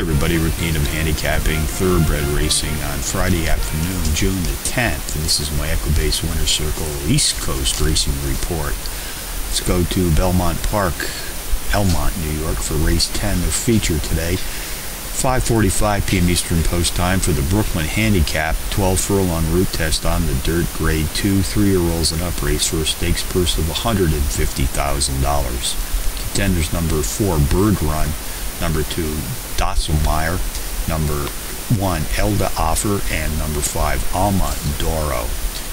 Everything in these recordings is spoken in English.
everybody, Needham handicapping thoroughbred racing on Friday afternoon, June the 10th. And this is my Equibase Winner's Circle East Coast Racing Report. Let's go to Belmont Park, Elmont, New York for race 10, their feature today. 5.45 p.m. Eastern Post Time for the Brooklyn Handicap 12 furlong route test on the dirt grade 2 three-year-olds and up race for a stakes purse of $150,000. Contenders number 4 Bird Run, number 2 Drosselmeyer, number 1 Elda Offer, and number 5 Alma Doro.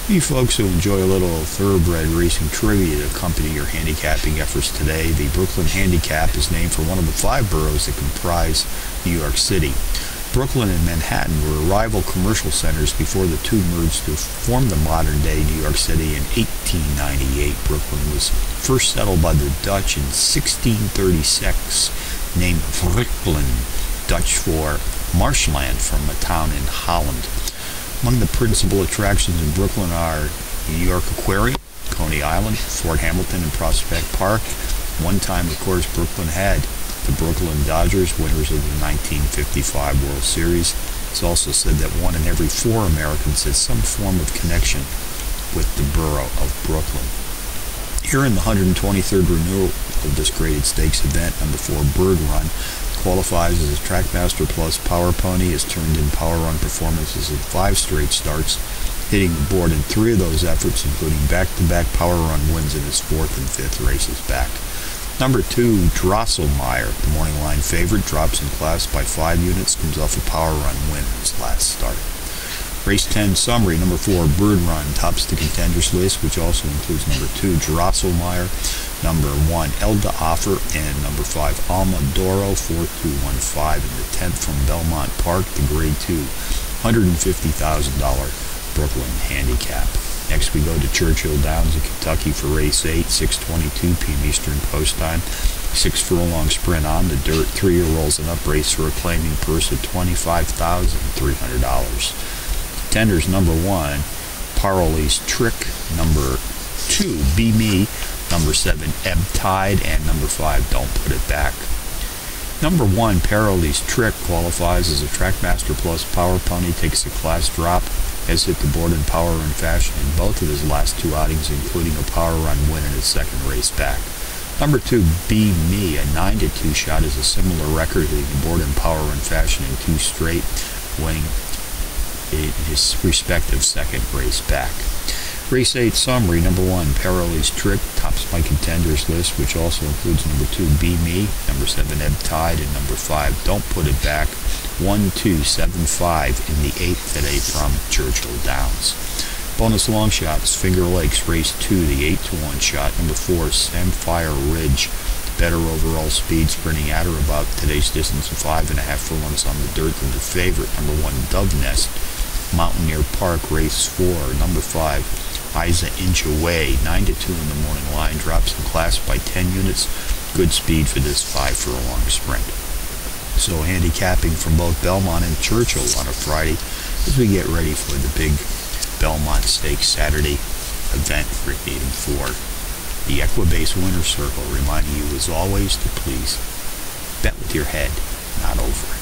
You folks who enjoy a little thoroughbred racing trivia to accompany your handicapping efforts today, the Brooklyn Handicap is named for one of the five boroughs that comprise New York City. Brooklyn and Manhattan were rival commercial centers before the two merged to form the modern-day New York City in 1898. Brooklyn was first settled by the Dutch in 1636, named Breuckelen, Dutch for marshland from a town in Holland. Among the principal attractions in Brooklyn are New York Aquarium, Coney Island, Fort Hamilton, and Prospect Park. One time, of course, Brooklyn had the Brooklyn Dodgers, winners of the 1955 World Series. It's also said that one in every four Americans has some form of connection with the borough of Brooklyn. Here in the 123rd renewal of this graded stakes event, number four Bird Run qualifies as a Trackmaster Plus Power Pony, has turned in Power Run performances in five straight starts, hitting the board in three of those efforts, including back-to-back Power Run wins in his fourth and fifth races back. Number two, Drosselmeyer, the morning line favorite, drops in class by five units, comes off a Power Run win in his last start. Race 10 summary, number 4 Bird Run tops the contenders list, which also includes number 2 Drosselmeyer, number 1 Elda Offer, and number 5 Alma Doro 4215 in the 10th from Belmont Park, the grade 2 $150,000 Brooklyn handicap. Next we go to Churchill Downs in Kentucky for race 8, 6.22 p.m. Eastern Post Time. Six furlong sprint on the dirt, three-year-olds and up race for a claiming purse of $25,300. Tenders number one, Parley's Trick, number two, Be Me, number seven, Ebb Tide, and number five, Don't Put It Back. Number one, Parley's Trick qualifies as a Trackmaster Plus Power Pony, takes a class drop, has hit the board in power run fashion in both of his last two outings, including a power run win in his second race back. Number two, Be Me, a 9 to 2 shot, is a similar record, hitting the board in power run fashion in two straight, winning his respective second race back. Race 8 summary number 1 Parley's Trick tops my contenders list, which also includes number 2 Be Me, number 7 Ebb Tide, and number 5 Don't Put It Back. 1 2 7 5 in the 8th today from Churchill Downs. Bonus long shots Finger Lakes Race 2, the 8 to 1 shot. Number 4 Samphire Ridge better overall speed, sprinting at or about today's distance of five and a half furlongs on the dirt than the favorite, number one Dove Nest, Mountaineer Park, race four, number five, Isa Inch Away, 9 to 2 in the morning line, drops in class by 10 units. Good speed for this five furlong sprint. So handicapping from both Belmont and Churchill on a Friday as we get ready for the big Belmont Stakes Saturday event for Needham Ford. The Equibase Winner Circle reminding you as always to please bet with your head, not over